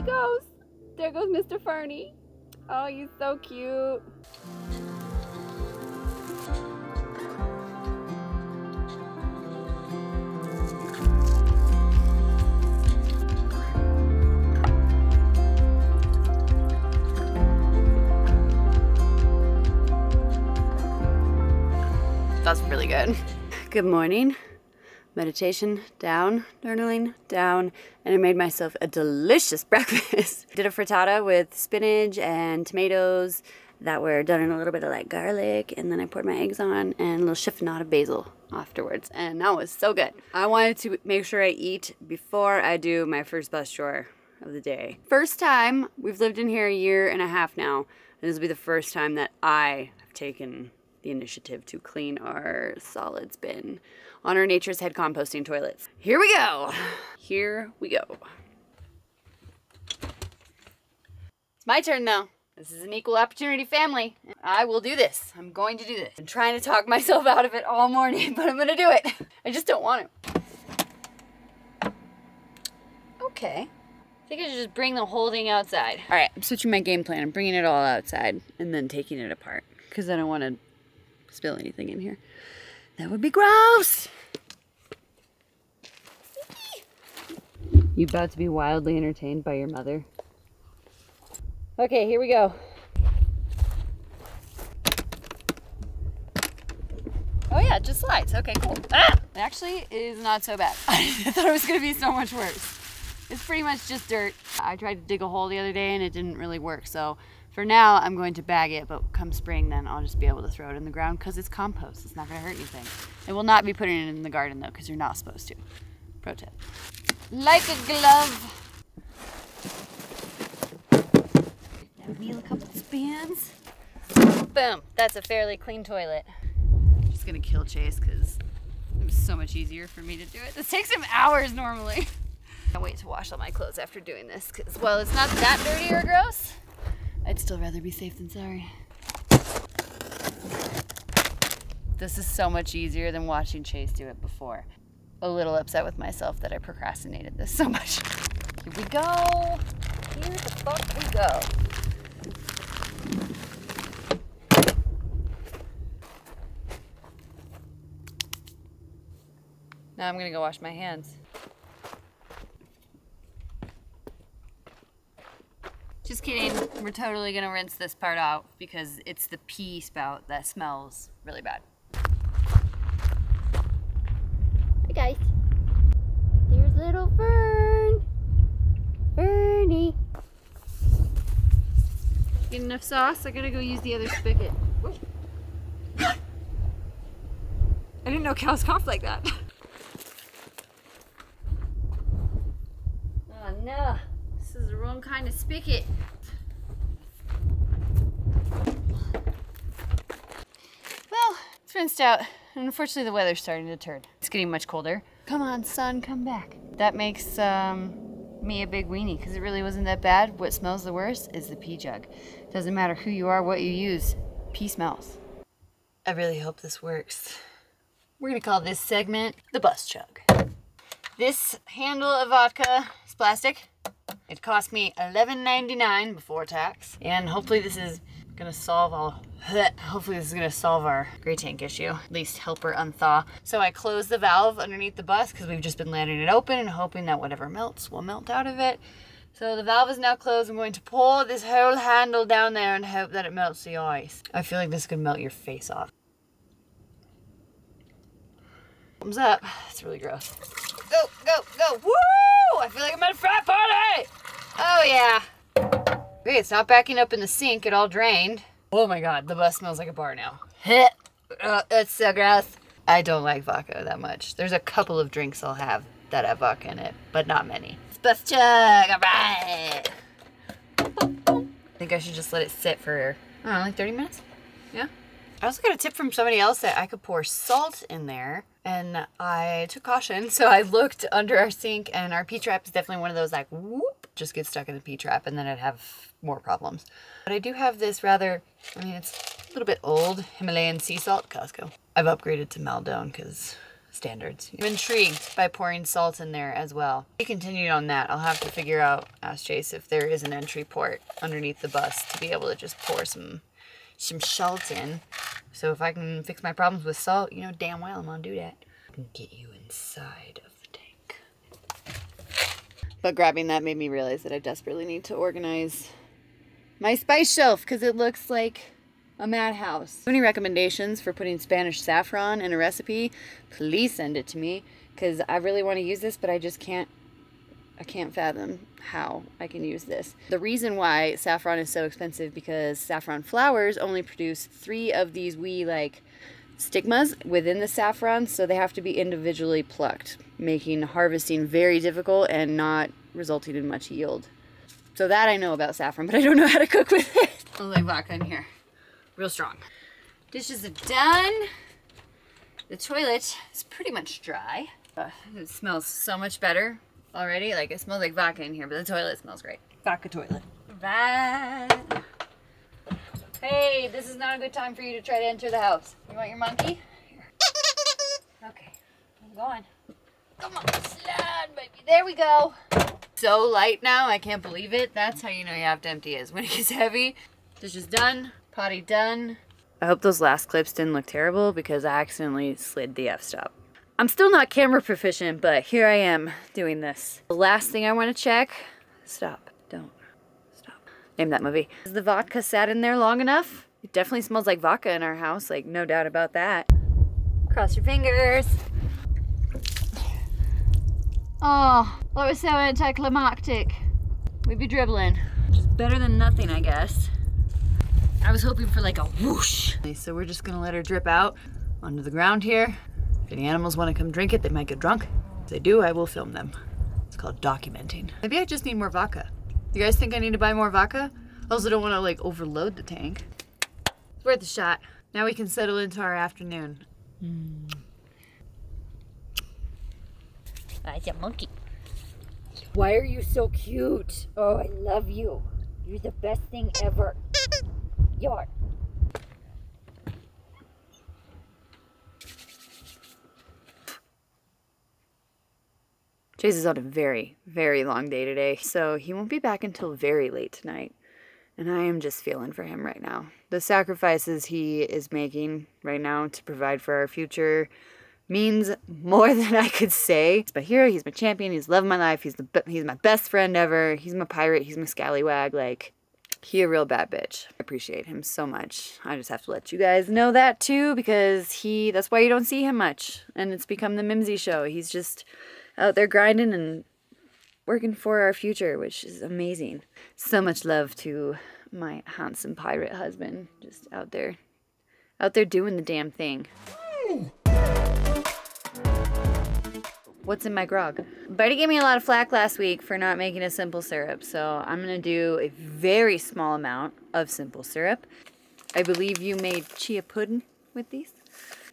goes. There goes Mr. Fernie. Oh, he's so cute. That's really good. Good morning. Meditation, down, journaling, down, and I made myself a delicious breakfast. Did a frittata with spinach and tomatoes that were done in a little bit of like garlic, and then I poured my eggs on and a little chiffonade of basil afterwards, and that was so good. I wanted to make sure I eat before I do my first bus chore of the day. First time, we've lived in here a year and a half now, and this will be the first time that I have taken the initiative to clean our solids bin on our Nature's Head composting toilets. Here we go. Here we go. It's my turn now. This is an equal opportunity family. I will do this. I'm going to do this. I'm trying to talk myself out of it all morning, but I'm going to do it. I just don't want to. Okay. I think I should just bring the whole thing outside. All right, I'm switching my game plan. I'm bringing it all outside and then taking it apart because I don't want to spill anything in here. That would be gross. You about to be wildly entertained by your mother? Okay, here we go. Oh yeah, just slides. Okay, cool. Ah! It actually is not so bad. I thought it was gonna be so much worse. It's pretty much just dirt. I tried to dig a hole the other day and it didn't really work. So for now, I'm going to bag it, but come spring, then I'll just be able to throw it in the ground because it's compost. It's not gonna hurt anything. I will not be putting it in the garden though, because you're not supposed to. Pro tip. Like a glove. Wheel a couple spins. Boom. That's a fairly clean toilet. I'm just gonna kill Chase because it was so much easier for me to do it. This takes him hours normally. Can't wait to wash all my clothes after doing this because, well, it's not that dirty or gross. I'd still rather be safe than sorry. This is so much easier than watching Chase do it before. A little upset with myself that I procrastinated this so much. Here we go. Here the fuck we go. Now I'm gonna go wash my hands. Just kidding. We're totally gonna rinse this part out because it's the pea spout that smells really bad. Hi guys. There's little Fern. Fernie. Get enough sauce? I gotta go use the other spigot. I didn't know cows cough like that. Oh no, this is the wrong kind of spigot. Well, it's rinsed out. Unfortunately, the weather's starting to turn. It's getting much colder. Come on, sun, come back. That makes um, me a big weenie because it really wasn't that bad. What smells the worst is the pee jug. Doesn't matter who you are, what you use, pee smells. I really hope this works. We're gonna call this segment the bus chug. This handle of vodka is plastic. It cost me $11.99 before tax. And hopefully this is gonna solve all, hopefully this is gonna solve our gray tank issue. At least help her unthaw. So I closed the valve underneath the bus because we've just been letting it open and hoping that whatever melts will melt out of it. So the valve is now closed. I'm going to pull this whole handle down there and hope that it melts the ice. I feel like this could melt your face off. Thumbs up. It's really gross. Go, go, go. Woo! I feel like I'm at a frat party! Oh yeah. Okay, it's not backing up in the sink. It all drained. Oh my god, the bus smells like a bar now. uh, that's so gross. I don't like vodka that much. There's a couple of drinks I'll have that have vodka in it, but not many. It's bus chug, alright! I think I should just let it sit for, I don't know, like 30 minutes? Yeah? I also got a tip from somebody else that I could pour salt in there and I took caution. So I looked under our sink and our P-trap is definitely one of those like whoop, just get stuck in the P-trap and then I'd have more problems. But I do have this rather, I mean, it's a little bit old Himalayan sea salt, Costco. I've upgraded to Maldon because standards. I'm intrigued by pouring salt in there as well. We continued on that. I'll have to figure out, ask Chase, if there is an entry port underneath the bus to be able to just pour some some salt in. So if I can fix my problems with salt, you know damn well I'm gonna do that. Can get you inside of the tank. But grabbing that made me realize that I desperately need to organize my spice shelf because it looks like a madhouse. Any recommendations for putting Spanish saffron in a recipe? Please send it to me because I really want to use this, but I just can't I can't fathom how I can use this. The reason why saffron is so expensive because saffron flowers only produce three of these wee like stigmas within the saffron, so they have to be individually plucked, making harvesting very difficult and not resulting in much yield. So that I know about saffron, but I don't know how to cook with it. i like vodka in here. Real strong. Dishes are done. The toilet is pretty much dry. Uh, it smells so much better already. Like it smells like vodka in here, but the toilet smells great. Vodka toilet. Bye. Hey, this is not a good time for you to try to enter the house. You want your monkey? Here. Okay, I'm going. Come on, slide, baby. There we go. So light now, I can't believe it. That's how you know you have to empty it, when it gets heavy. Dishes done, potty done. I hope those last clips didn't look terrible because I accidentally slid the f-stop. I'm still not camera proficient, but here I am doing this. The last thing I want to check, stop, don't, stop. Name that movie. Is the vodka sat in there long enough? It definitely smells like vodka in our house, like no doubt about that. Cross your fingers. Oh, that was so anticlimactic. We'd be dribbling. Just better than nothing, I guess. I was hoping for like a whoosh. So we're just gonna let her drip out onto the ground here. If any animals want to come drink it, they might get drunk. If they do, I will film them. It's called documenting. Maybe I just need more vodka. You guys think I need to buy more vodka? I also don't want to like overload the tank. It's worth a shot. Now we can settle into our afternoon. Mm. it's a monkey. Why are you so cute? Oh, I love you. You're the best thing ever. You're. Chase is on a very, very long day today, so he won't be back until very late tonight. And I am just feeling for him right now. The sacrifices he is making right now to provide for our future means more than I could say. But here, he's my champion. He's loved my life. He's the he's my best friend ever. He's my pirate. He's my scallywag. Like, he a real bad bitch. I appreciate him so much. I just have to let you guys know that too because he, that's why you don't see him much. And it's become the Mimsy show. He's just out there grinding and working for our future, which is amazing. So much love to my handsome pirate husband, just out there, out there doing the damn thing. What's in my grog? Buddy gave me a lot of flack last week for not making a simple syrup, so I'm gonna do a very small amount of simple syrup. I believe you made chia pudding with these.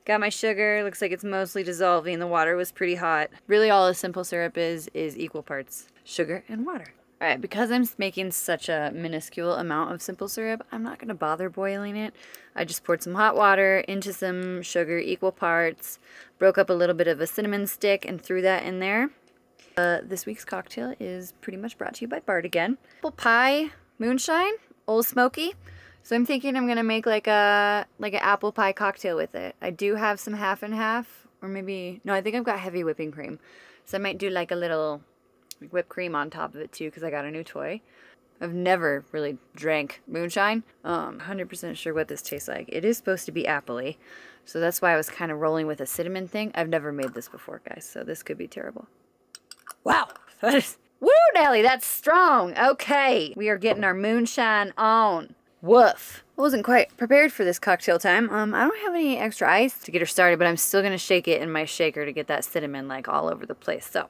Got my sugar, looks like it's mostly dissolving. The water was pretty hot. Really all a simple syrup is, is equal parts sugar and water. All right, because I'm making such a minuscule amount of simple syrup, I'm not gonna bother boiling it. I just poured some hot water into some sugar, equal parts, broke up a little bit of a cinnamon stick and threw that in there. Uh, this week's cocktail is pretty much brought to you by Bart again. Apple pie moonshine, Old Smoky. So I'm thinking I'm gonna make like a like an apple pie cocktail with it. I do have some half and half, or maybe no, I think I've got heavy whipping cream. So I might do like a little whipped cream on top of it too, because I got a new toy. I've never really drank moonshine. Um, 100% sure what this tastes like. It is supposed to be appley, so that's why I was kind of rolling with a cinnamon thing. I've never made this before, guys, so this could be terrible. Wow, that is, woo, Nelly, that's strong. Okay, we are getting our moonshine on. Woof. I wasn't quite prepared for this cocktail time. Um, I don't have any extra ice to get her started, but I'm still going to shake it in my shaker to get that cinnamon like all over the place. So,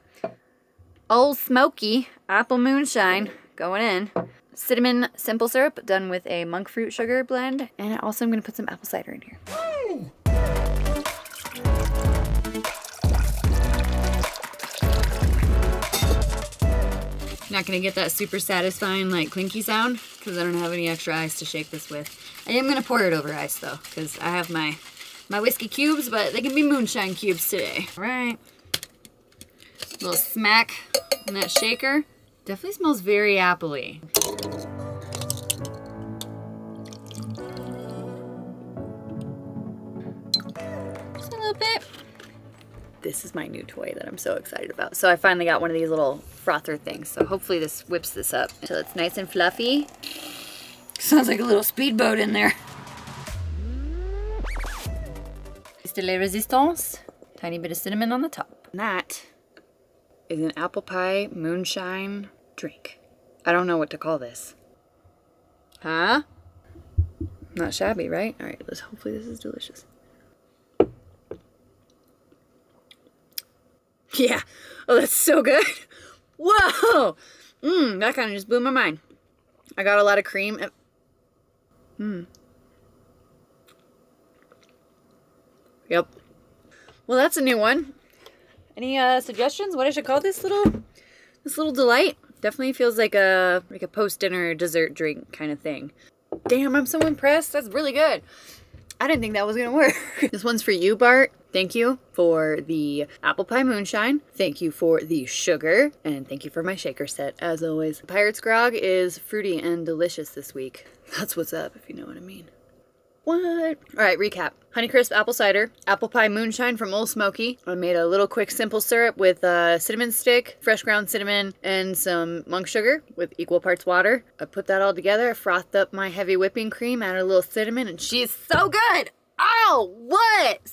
Old Smoky Apple Moonshine going in. Cinnamon simple syrup done with a monk fruit sugar blend. And also I'm going to put some apple cider in here. Not gonna get that super satisfying like clinky sound because I don't have any extra ice to shake this with. I am gonna pour it over ice though because I have my my whiskey cubes, but they can be moonshine cubes today. All right. A little smack on that shaker. Definitely smells very appley. Just a little bit. This is my new toy that I'm so excited about. So I finally got one of these little frother thing. So hopefully this whips this up until it's nice and fluffy. Sounds like a little speedboat in there. de la resistance. Tiny bit of cinnamon on the top. And that is an apple pie moonshine drink. I don't know what to call this. Huh? Not shabby, right? All right, let's hopefully this is delicious. Yeah. Oh, that's so good. Whoa. Mmm, that kind of just blew my mind. I got a lot of cream. Mmm. Yep. Well, that's a new one. Any uh, suggestions? What I should call this little this little delight? Definitely feels like a like a post dinner dessert drink kind of thing. Damn, I'm so impressed. That's really good. I didn't think that was gonna work. this one's for you, Bart. Thank you for the apple pie moonshine. Thank you for the sugar. And thank you for my shaker set, as always. Pirate's Grog is fruity and delicious this week. That's what's up, if you know what I mean. What? All right, recap. Honeycrisp apple cider, apple pie moonshine from Ole Smoky. I made a little quick simple syrup with a cinnamon stick, fresh ground cinnamon, and some monk sugar with equal parts water. I put that all together, frothed up my heavy whipping cream, added a little cinnamon, and she's so good! Ow, what?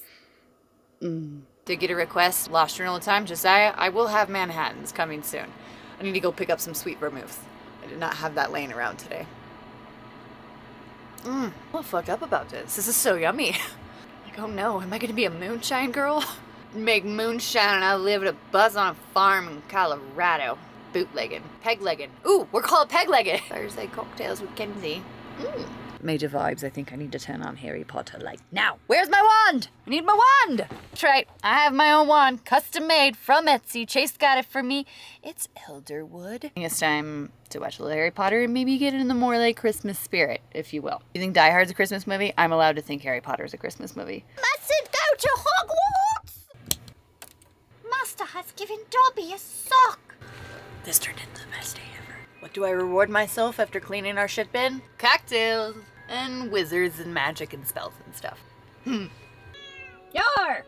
Mm. Did get a request, lost journal of time, Josiah. I will have Manhattans coming soon. I need to go pick up some sweet vermouth. I did not have that laying around today. Mmm, what fuck up about this? This is so yummy. like, oh no, am I gonna be a moonshine girl? Make moonshine and I live at a buzz on a farm in Colorado. Bootlegging. Peglegging. Ooh, we're called peglegging. Thursday cocktails with Kenzie. Mmm. Major vibes. I think I need to turn on Harry Potter like now. Where's my wand? I need my wand. That's right. I have my own wand, custom made from Etsy. Chase got it for me. It's elderwood. I think it's time to watch a little Harry Potter and maybe get in the more like Christmas spirit, if you will. You think Die Hard's a Christmas movie? I'm allowed to think Harry Potter's a Christmas movie. Mustn't go to Hogwarts! Master has given Dobby a sock. This turned into the best day ever. What do I reward myself after cleaning our shit bin? Cocktails! and wizards and magic and spells and stuff. Hmm. Yar!